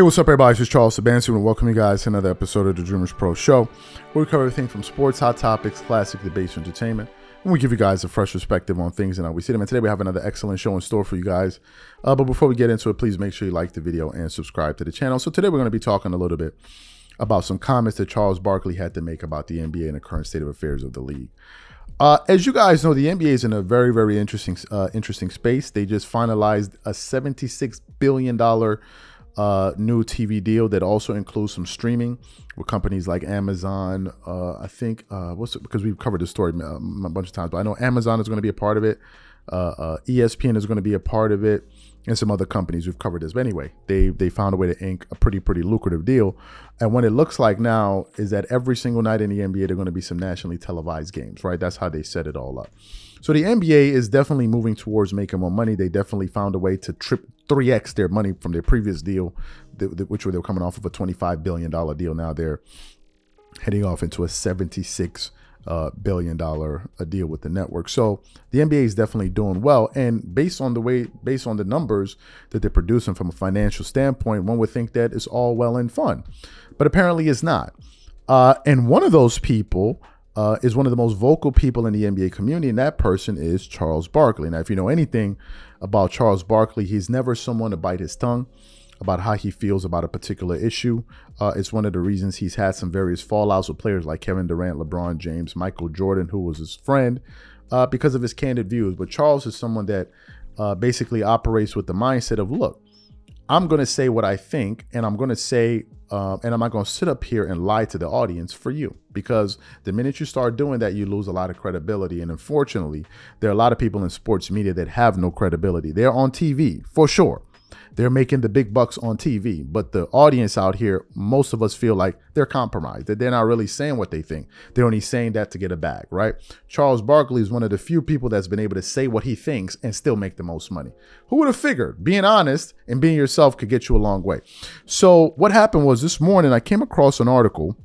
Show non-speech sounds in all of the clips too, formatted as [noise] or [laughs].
Hey, what's up, everybody? This is Charles Sabansi, and welcome you guys to another episode of the Dreamers Pro Show, where we cover everything from sports, hot topics, classic debates, entertainment, and we give you guys a fresh perspective on things and how we see them. And today we have another excellent show in store for you guys. Uh, but before we get into it, please make sure you like the video and subscribe to the channel. So today we're going to be talking a little bit about some comments that Charles Barkley had to make about the NBA and the current state of affairs of the league. Uh, as you guys know, the NBA is in a very, very interesting, uh, interesting space. They just finalized a seventy-six billion dollar uh, new TV deal that also includes some streaming with companies like Amazon. Uh, I think uh, what's it, because we've covered this story a, bunch of times, but I know Amazon is going to be a part of it. Uh, uh, ESPN is going to be a part of it, and some other companies. We've covered this, but anyway, they they found a way to ink a pretty pretty lucrative deal. And what it looks like now is that every single night in the NBA, there are going to be some nationally televised games. Right, that's how they set it all up. So the NBA is definitely moving towards making more money. They definitely found a way to trip 3x their money from their previous deal, which were they were coming off of a 25 billion dollar deal. Now they're heading off into a 76 uh, billion dollar a deal with the network. So the NBA is definitely doing well, and based on the way, based on the numbers that they're producing from a financial standpoint, one would think that it's all well and fun, but apparently it's not. Uh, and one of those people uh, is one of the most vocal people in the NBA community, and that person is Charles Barkley. Now, if you know anything about Charles Barkley, he's never someone to bite his tongue about how he feels about a particular issue. Uh, it's one of the reasons he's had some various fallouts with players like Kevin Durant, LeBron James, Michael Jordan, who was his friend, uh, because of his candid views. But Charles is someone that uh, basically operates with the mindset of, look, I'm going to say what I think, and I'm going to say uh, and I'm not going to sit up here and lie to the audience for you because the minute you start doing that, you lose a lot of credibility. And unfortunately, there are a lot of people in sports media that have no credibility. They're on TV for sure, they're making the big bucks on TV, but the audience out here, most of us feel like they're compromised, that they're not really saying what they think. They're only saying that to get a bag, right? Charles Barkley is one of the few people that's been able to say what he thinks and still make the most money. Who would have figured being honest and being yourself could get you a long way? So, what happened was this morning I came across an article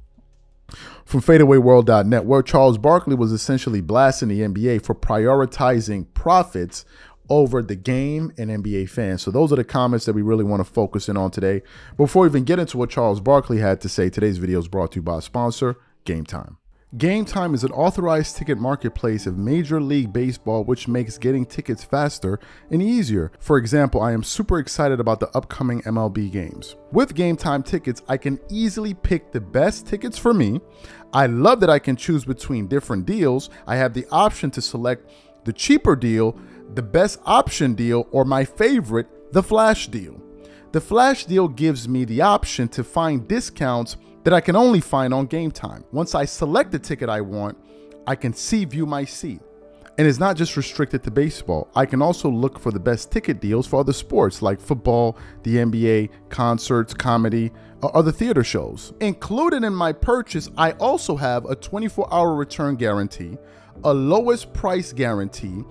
from fadeawayworld.net where Charles Barkley was essentially blasting the NBA for prioritizing profits over the game and NBA fans. So those are the comments that we really want to focus in on today. Before we even get into what Charles Barkley had to say, today's video is brought to you by sponsor, Game Time. Game Time is an authorized ticket marketplace of Major League Baseball, which makes getting tickets faster and easier. For example, I am super excited about the upcoming MLB games. With Game Time tickets, I can easily pick the best tickets for me. I love that I can choose between different deals. I have the option to select the cheaper deal the best option deal, or my favorite, the flash deal. The flash deal gives me the option to find discounts that I can only find on game time. Once I select the ticket I want, I can see view my seat. And it's not just restricted to baseball. I can also look for the best ticket deals for other sports like football, the NBA, concerts, comedy, or other theater shows. Included in my purchase, I also have a 24 hour return guarantee, a lowest price guarantee,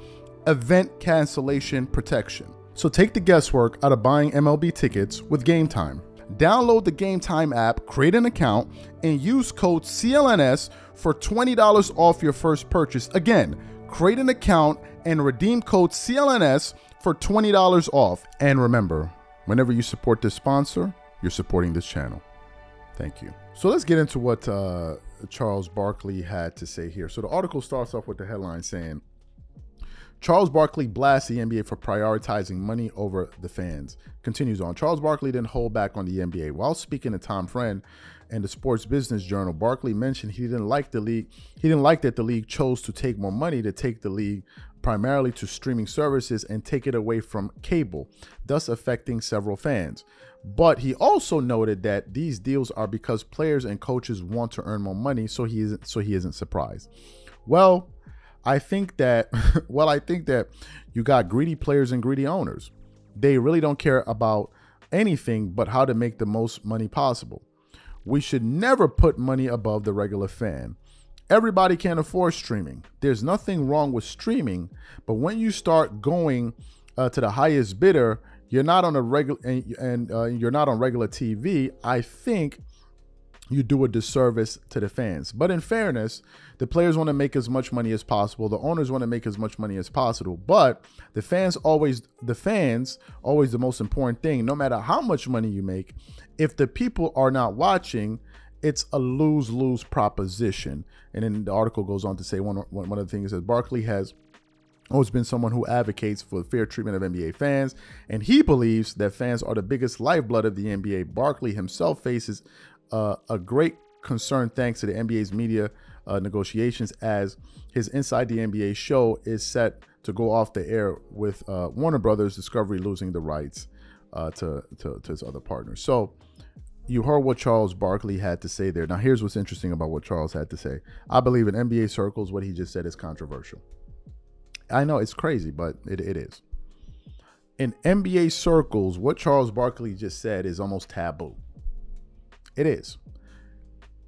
event cancellation protection. So take the guesswork out of buying MLB tickets with Game Time. Download the Game Time app, create an account, and use code CLNS for $20 off your first purchase. Again, create an account and redeem code CLNS for $20 off. And remember, whenever you support this sponsor, you're supporting this channel. Thank you. So let's get into what uh, Charles Barkley had to say here. So the article starts off with the headline saying, Charles Barkley blasts the NBA for prioritizing money over the fans. Continues on. Charles Barkley didn't hold back on the NBA. While speaking to Tom Friend and the Sports Business Journal, Barkley mentioned he didn't like the league. He didn't like that the league chose to take more money to take the league primarily to streaming services and take it away from cable, thus affecting several fans. But he also noted that these deals are because players and coaches want to earn more money, so he isn't so he isn't surprised. Well, I think that, [laughs] well, I think that you got greedy players and greedy owners. They really don't care about anything but how to make the most money possible. We should never put money above the regular fan. Everybody can afford streaming. There's nothing wrong with streaming, but when you start going uh, to the highest bidder, you're not on a regular and, and uh, you're not on regular TV. I think you do a disservice to the fans. But in fairness, the players want to make as much money as possible. The owners want to make as much money as possible. But the fans always the fans always the most important thing. No matter how much money you make, if the people are not watching, it's a lose-lose proposition. And then the article goes on to say one one of the things that Barkley has always been someone who advocates for fair treatment of NBA fans, and he believes that fans are the biggest lifeblood of the NBA. Barkley himself faces uh, a great concern thanks to the NBA's media uh, negotiations as his Inside the NBA show is set to go off the air with uh, Warner Brothers Discovery losing the rights uh, to, to, to his other partners. So you heard what Charles Barkley had to say there. Now, here's what's interesting about what Charles had to say. I believe in NBA circles, what he just said is controversial. I know it's crazy, but it, it is. In NBA circles, what Charles Barkley just said is almost taboo. It is.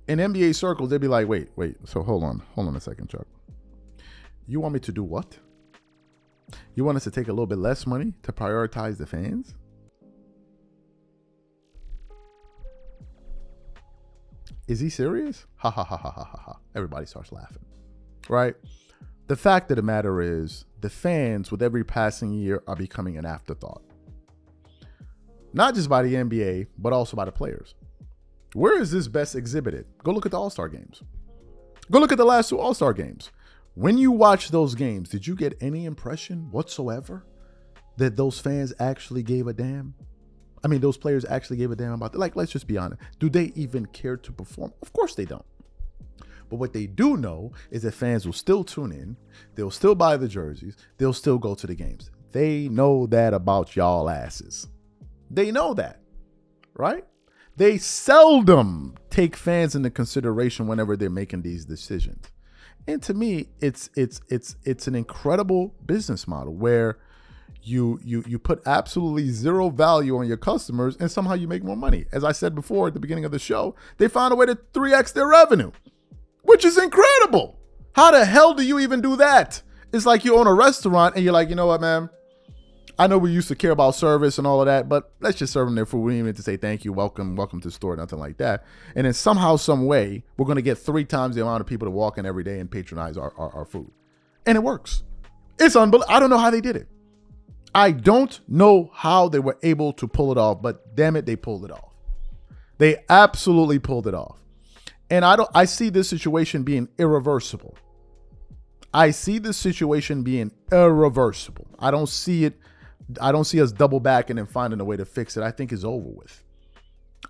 In NBA circles, they'd be like, wait, wait, so hold on, hold on a second, Chuck. You want me to do what? You want us to take a little bit less money to prioritize the fans? Is he serious? Ha ha ha ha ha ha ha. Everybody starts laughing. Right? The fact of the matter is, the fans, with every passing year, are becoming an afterthought. Not just by the NBA, but also by the players. Where is this best exhibited? Go look at the All Star games. Go look at the last two All Star games. When you watch those games, did you get any impression whatsoever that those fans actually gave a damn? I mean, those players actually gave a damn about it. Like, let's just be honest. Do they even care to perform? Of course they don't. But what they do know is that fans will still tune in, they'll still buy the jerseys, they'll still go to the games. They know that about y'all asses. They know that, right? They seldom take fans into consideration whenever they're making these decisions. And to me, it's it's it's it's an incredible business model where you you you put absolutely zero value on your customers and somehow you make more money. As I said before at the beginning of the show, they found a way to 3x their revenue which is incredible. How the hell do you even do that? It's like you own a restaurant and you're like, you know what, man? I know we used to care about service and all of that, but let's just serve them their food. We don't even to say thank you, welcome, welcome to the store, nothing like that. And then somehow, some way, we're going to get three times the amount of people to walk in every day and patronize our, our, our food. And it works. It's unbelievable. I don't know how they did it. I don't know how they were able to pull it off, but damn it, they pulled it off. They absolutely pulled it off. And I don't I see this situation being irreversible. I see this situation being irreversible. I don't see it I don't see us double back and then finding a way to fix it. I think is over with.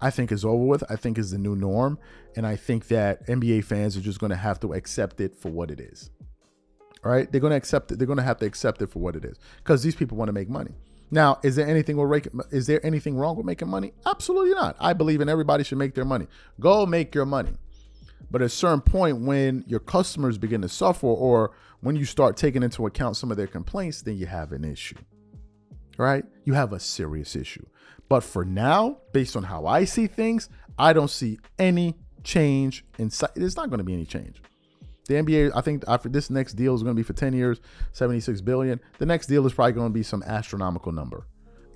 I think is over with. I think is the new norm. And I think that NBA fans are just going to have to accept it for what it is. All right? They're going to accept it. They're going to have to accept it for what it is because these people want to make money. Now, is there anything with is there anything wrong with making money? Absolutely not. I believe in everybody should make their money. Go make your money. But at a certain point, when your customers begin to suffer or when you start taking into account some of their complaints, then you have an issue, right? You have a serious issue. But for now, based on how I see things, I don't see any change in sight. There's not going to be any change. The NBA, I think after this next deal is going to be for 10 years, 76 billion. The next deal is probably going to be some astronomical number.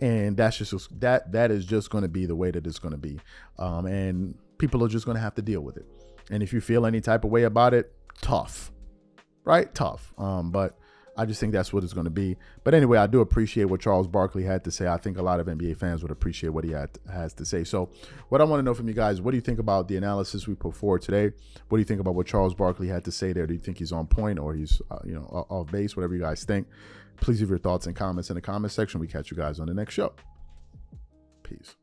And that's just that that is just going to be the way that it's going to be. Um, and people are just going to have to deal with it. And if you feel any type of way about it, tough, right? Tough. Um, but I just think that's what it's going to be. But anyway, I do appreciate what Charles Barkley had to say. I think a lot of NBA fans would appreciate what he had, has to say. So, what I want to know from you guys, what do you think about the analysis we put forward today? What do you think about what Charles Barkley had to say there? Do you think he's on point or he's uh, you know off base? Whatever you guys think, please leave your thoughts and comments in the comment section. We catch you guys on the next show. Peace.